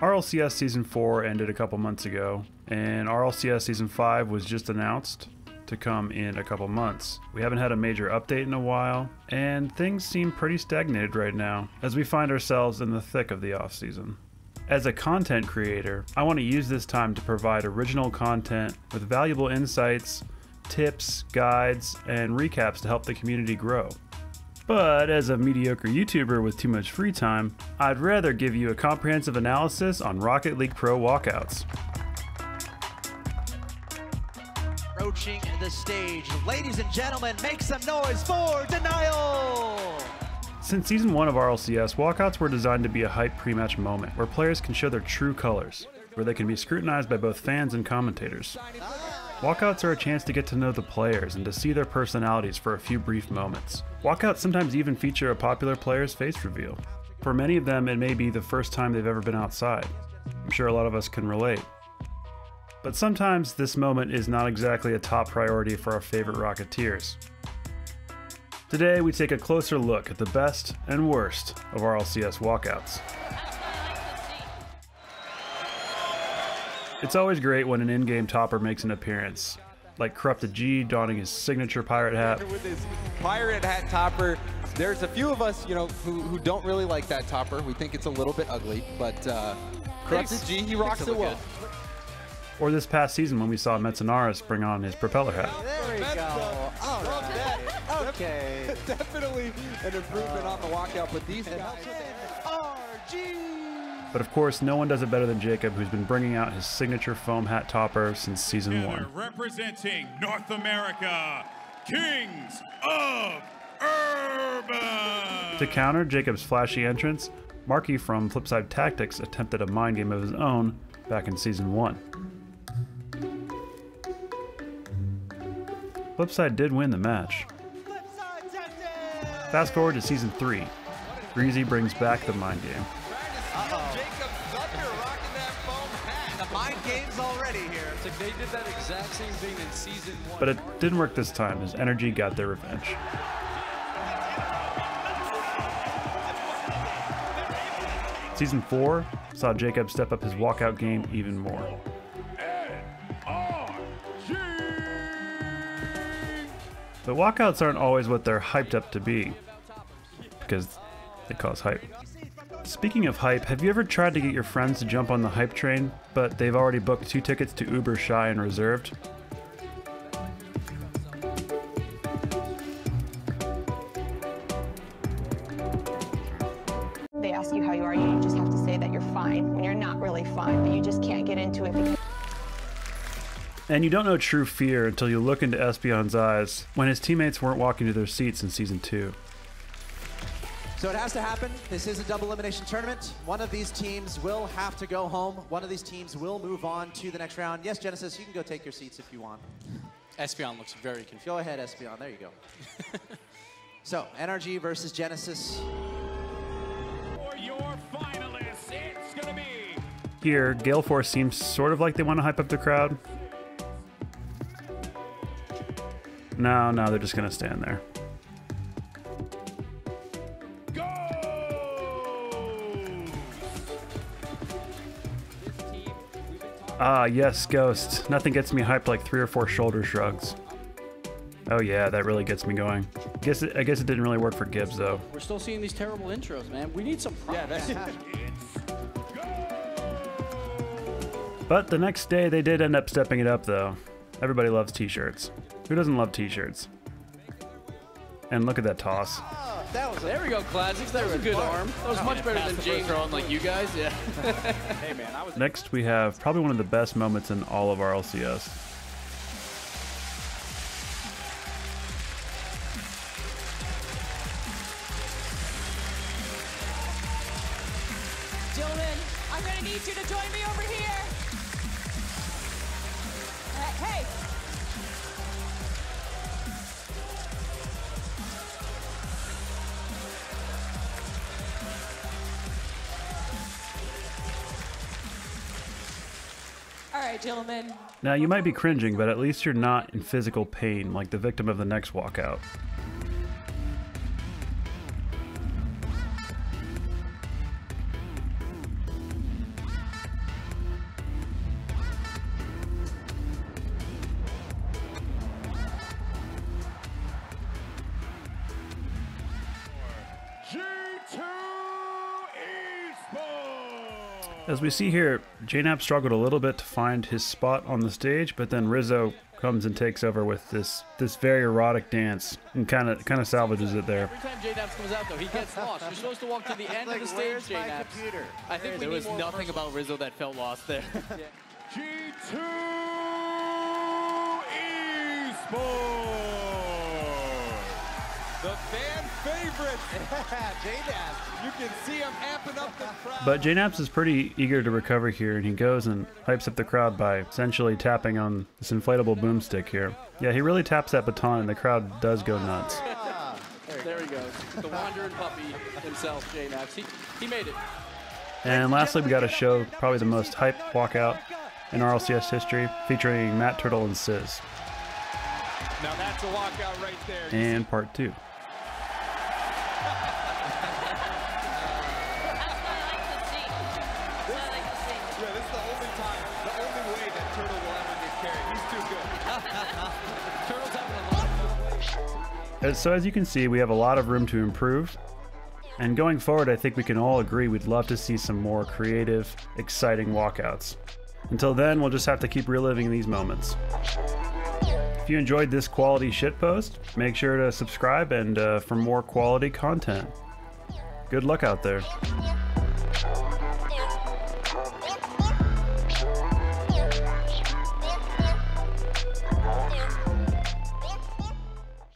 RLCS Season 4 ended a couple months ago, and RLCS Season 5 was just announced to come in a couple months. We haven't had a major update in a while, and things seem pretty stagnated right now as we find ourselves in the thick of the off-season. As a content creator, I want to use this time to provide original content with valuable insights, tips, guides, and recaps to help the community grow. But as a mediocre YouTuber with too much free time, I'd rather give you a comprehensive analysis on Rocket League Pro walkouts. Approaching the stage. Ladies and gentlemen, make some noise for Denial! Since season 1 of RLCS, walkouts were designed to be a hype pre-match moment where players can show their true colors, where they can be scrutinized by both fans and commentators. Walkouts are a chance to get to know the players and to see their personalities for a few brief moments. Walkouts sometimes even feature a popular player's face reveal. For many of them, it may be the first time they've ever been outside. I'm sure a lot of us can relate. But sometimes this moment is not exactly a top priority for our favorite Rocketeers. Today, we take a closer look at the best and worst of RLCS walkouts. It's always great when an in-game topper makes an appearance, like Corrupted G donning his signature pirate hat. With his pirate hat topper, there's a few of us, you know, who, who don't really like that topper. We think it's a little bit ugly, but uh, Corrupted G, he rocks it well. Or this past season when we saw Metsanauris bring on his propeller hat. There we go. All right. Okay. Definitely an improvement on the walkout, but these guys... But of course, no one does it better than Jacob, who's been bringing out his signature foam hat topper since season one. representing North America, Kings of Urban. To counter Jacob's flashy entrance, Marky from Flipside Tactics attempted a mind game of his own back in season one. Flipside did win the match. Fast forward to season three. Greasy brings back the mind game. Here. It's like they did that exact same thing in season one. But it didn't work this time His Energy got their revenge. Season 4 saw Jacob step up his walkout game even more. But walkouts aren't always what they're hyped up to be, because they cause hype. Speaking of hype, have you ever tried to get your friends to jump on the hype train, but they've already booked two tickets to Uber Shy and Reserved? They ask you how you are, you just have to say that you're fine when you're not really fine, but you just can't get into it because And you don't know true fear until you look into Espion's eyes when his teammates weren't walking to their seats in season 2. So it has to happen. This is a double elimination tournament. One of these teams will have to go home. One of these teams will move on to the next round. Yes, Genesis, you can go take your seats if you want. Espion looks very confused. Go ahead, Espion. There you go. so, NRG versus Genesis. For your finalists, it's gonna be Here, Gale Force seems sort of like they want to hype up the crowd. No, no, they're just going to stand there. Ah, yes, Ghost. Nothing gets me hyped like three or four shoulder shrugs. Oh yeah, that really gets me going. Guess it, I guess it didn't really work for Gibbs though. We're still seeing these terrible intros, man. We need some props. Yeah, that's But the next day they did end up stepping it up though. Everybody loves t-shirts. Who doesn't love t-shirts? And look at that toss. That was There we go, Klassux. That was a good arm. That was much better than Jay throwing like you guys. Yeah. hey man, I was Next we have probably one of the best moments in all of our Gentlemen, right, gentlemen. Now, you might be cringing, but at least you're not in physical pain like the victim of the next walkout. As we see here, JKnapp struggled a little bit to find his spot on the stage, but then Rizzo comes and takes over with this this very erotic dance and kind of kind of salvages it there. Every time JKnaps comes out, though, he gets lost. You're supposed to walk to the end Like, of the stage, where's my JKnaps. computer? I think There was nothing personal- about Rizzo that felt lost there. G2 Esports. The fan favorite. J-Dab. You can see him amping up the crowd. But JKnaps is pretty eager to recover here, and he goes and hypes up the crowd by essentially tapping on this inflatable boomstick here. Yeah, he really taps that baton, and the crowd does go nuts. There he goes. The wandering puppy himself, JKnaps. He, he made it. And lastly, we got a show probably the most hype walkout in RLCS history, featuring Matt Turtle and Sizz. now So as you can see, we have a lot of room to improve. And going forward, I think we can all agree we'd love to see some more creative, exciting walkouts. Until then, we'll just have to keep reliving these moments. If you enjoyed this quality shitpost, make sure to subscribe and uh, for more quality content. Good luck out there.